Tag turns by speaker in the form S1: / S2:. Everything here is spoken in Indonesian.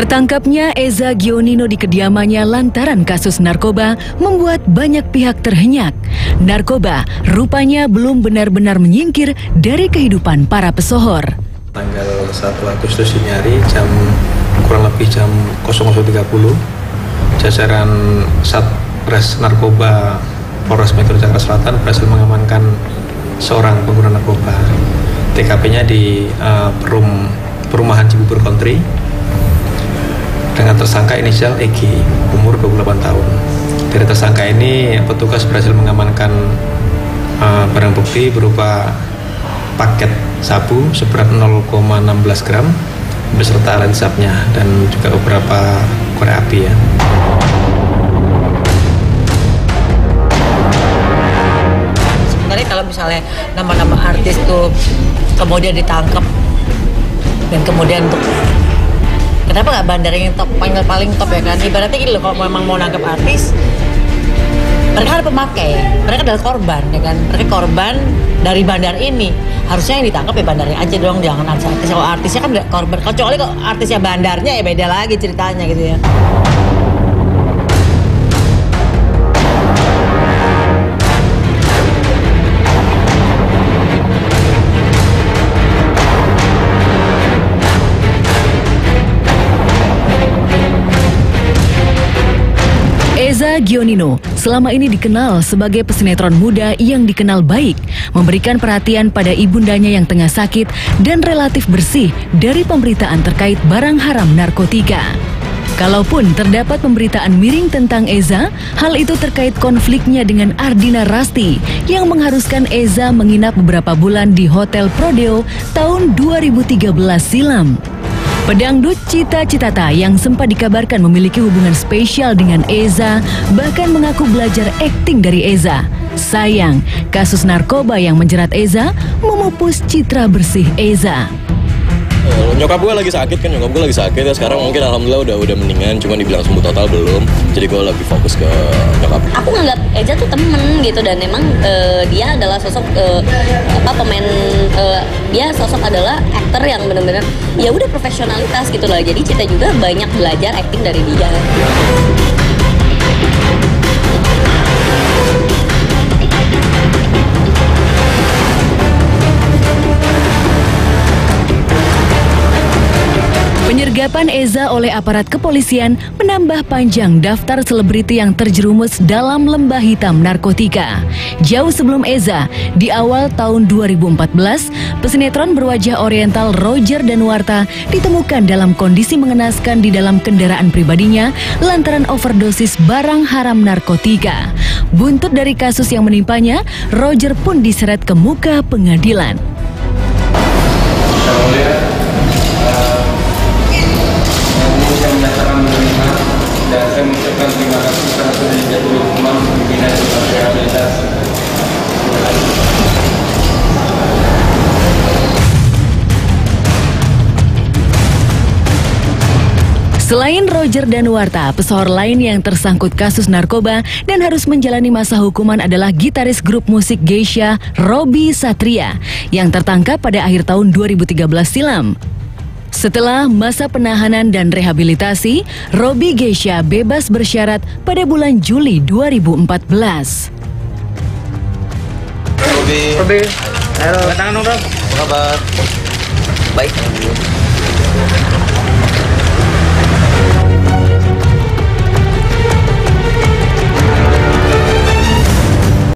S1: Tertangkapnya Eza Gionino di kediamannya lantaran kasus narkoba membuat banyak pihak terhenyak. Narkoba rupanya belum benar-benar menyingkir dari kehidupan para pesohor.
S2: Tanggal 1 Agustus ini hari jam kurang lebih jam 00.30 jajaran Satres Narkoba Polres Metro Jakarta Selatan berhasil mengamankan seorang pengguna narkoba. TKP-nya di uh, perum, perumahan Cibubur Country dengan tersangka inisial EG, umur 28 tahun. Dari tersangka ini, petugas berhasil mengamankan uh, barang bukti berupa paket sabu seberat 0,16 gram beserta lensapnya dan juga beberapa korek api ya.
S3: Sebenarnya kalau misalnya nama-nama artis tuh kemudian ditangkap dan kemudian untuk kenapa nggak bandar yang top paling paling top ya kan? Ibaratnya gini loh kalau memang mau nangkep artis mereka ada pemakai. Mereka adalah korban ya kan? Mereka korban dari bandar ini. Harusnya yang ditangkap ya bandarnya aja dong jangan artis. Kalau artisnya kan korban. Kecuali kalau artisnya bandarnya ya beda lagi ceritanya gitu ya
S1: Eza Gionino selama ini dikenal sebagai pesinetron muda yang dikenal baik, memberikan perhatian pada ibundanya yang tengah sakit dan relatif bersih dari pemberitaan terkait barang haram narkotika. Kalaupun terdapat pemberitaan miring tentang Eza, hal itu terkait konfliknya dengan Ardina Rasti yang mengharuskan Eza menginap beberapa bulan di Hotel Prodeo tahun 2013 silam. Pedangdut Cita Citata yang sempat dikabarkan memiliki hubungan spesial dengan Eza bahkan mengaku belajar akting dari Eza. Sayang, kasus narkoba yang menjerat Eza memupus citra bersih Eza.
S4: Uh, nyokap gue lagi sakit kan? Nyokap gue lagi sakit ya. Sekarang mungkin alhamdulillah udah udah mendingan. Cuma dibilang sembuh total belum. Jadi gue lebih fokus ke nyokap.
S5: Aku nganggap Eja tuh temen gitu. Dan memang uh, dia adalah sosok uh, apa pemain sosok adalah aktor yang benar-benar ya udah profesionalitas gitu loh. Jadi kita juga banyak belajar acting dari dia
S1: Penyergapan Eza oleh aparat kepolisian menambah panjang daftar selebriti yang terjerumus dalam lembah hitam narkotika. Jauh sebelum Eza, di awal tahun 2014, pesinetron berwajah oriental Roger Danuarta ditemukan dalam kondisi mengenaskan di dalam kendaraan pribadinya lantaran overdosis barang haram narkotika. Buntut dari kasus yang menimpanya, Roger pun diseret ke muka pengadilan. Selain Roger Danuarta, pesohor lain yang tersangkut kasus narkoba dan harus menjalani masa hukuman adalah gitaris grup musik Geisha, Robi Satria, yang tertangkap pada akhir tahun 2013 silam. Setelah masa penahanan dan rehabilitasi, Robi Geisha bebas bersyarat pada bulan Juli 2014.
S6: Robi.
S7: Robi. Halo.
S6: Rob. Kabar. Baik.